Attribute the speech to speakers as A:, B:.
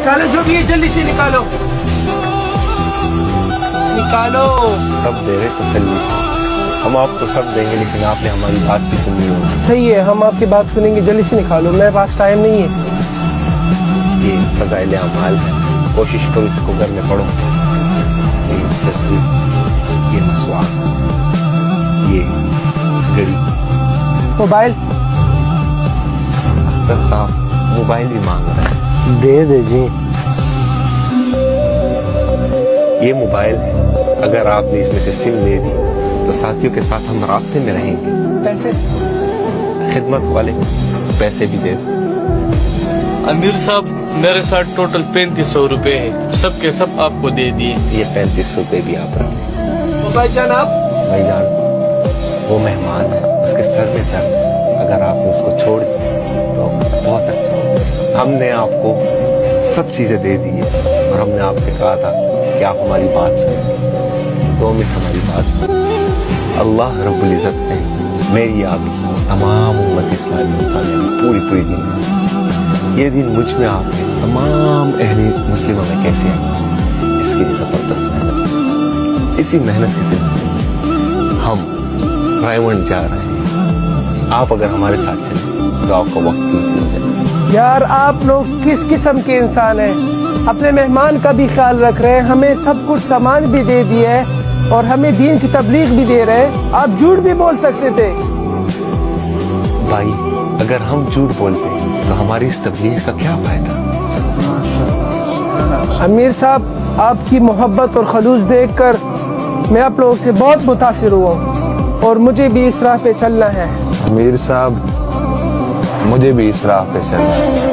A: निकालो जो भी है जल्दी से निकालो। निकालो।
B: सब दे रहे तसल्ली। हम आपको सब देंगे लेकिन आपने हमारी बात भी सुननी होगी।
A: सही है हम आपकी बात सुनेंगे जल्दी से निकालो। मेरे पास टाइम नहीं है।
B: ये फजाइल अमाल। है कोशिश करो इसको घर में पढ़ो। ये तस्वीर ये मसवाक ये घड़ी।
A: मोबाइल।
B: अख्तर साहब मोबाइल भी मांग रहा है।
A: दे दे जी।
B: ये मोबाइल है अगर आपने इसमें से सिम दे दी तो साथियों के साथ हम रास्ते में रहेंगे।
A: पैसे।
B: खिदमत वाले पैसे भी दे
C: अमीर साहब मेरे साथ टोटल पैंतीस सौ रूपए है। सब के सब आपको दे दिए।
B: ये पैंतीस रुपए भी आप रखें
A: मोबाइल जान आप।
B: भाईजान वो मेहमान है उसके सर पे सर अगर आपने उसको छोड़ दिया तो बहुत अच्छा। होगा हमने आपको सब चीज़ें दे दी है और हमने आपसे कहा था कि आप हमारी बात सुनें दो मिनट हमारी बात अल्लाह रब्बुल इज़्ज़त ने मेरी आपकी तमाम उम्मत इस्लामी का पूरी पूरी दिन ये दिन मुझमें आपने तमाम अहले मुस्लिमों में कैसे आए इसके लिए ज़बरदस्त मेहनत। इसी मेहनत के सिलसिले हम रायवंड जा रहे हैं। आप अगर हमारे साथ चले तो आपको वक्त हो जाए
A: यार आप लोग किस किस्म के इंसान हैं? अपने मेहमान का भी ख्याल रख रहे हैं हमें सब कुछ सामान भी दे दिया है और हमें दीन की तबलीग भी दे रहे हैं। आप झूठ भी बोल सकते थे।
B: भाई अगर हम झूठ बोलते तो हमारी इस तबलीग का क्या फ़ायदा?
A: अमीर साहब आपकी मोहब्बत और खलूस देखकर मैं आप लोगों से बहुत मुतासिर हुआ हूँ और मुझे भी इस राह पे चलना है।
B: अमीर साहब मुझे भी इस राह पे चलना है।